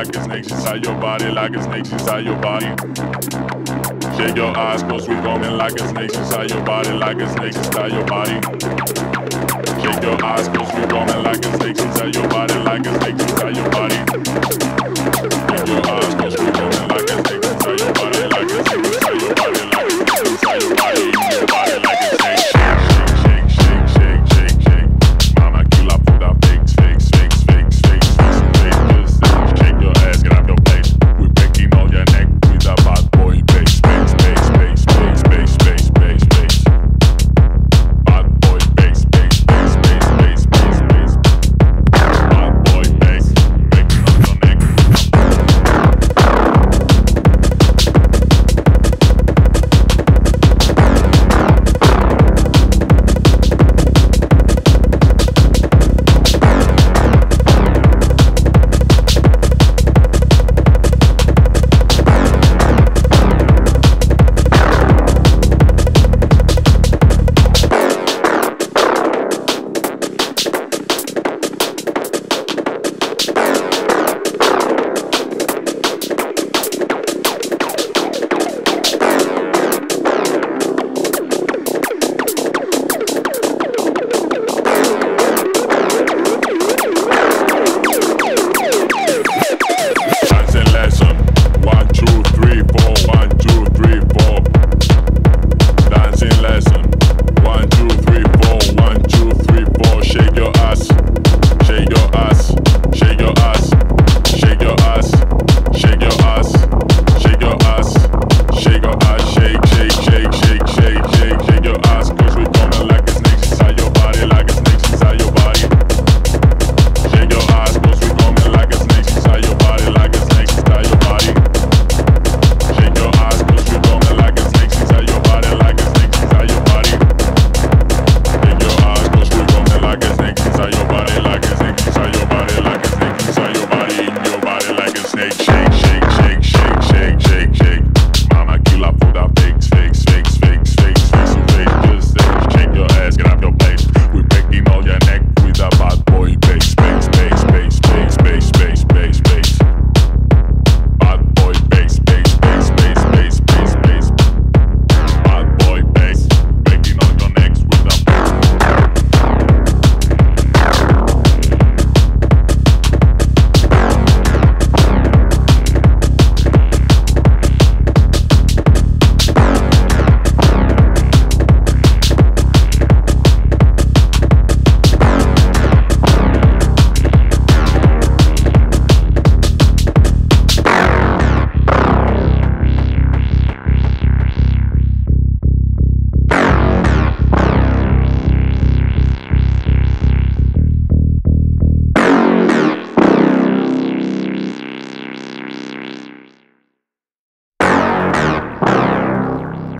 like a snake inside your body, like a snake inside your body. Shake your eyes, cause we coming like a snake inside your body, like a snake inside your body. Shake your eyes, cause we coming like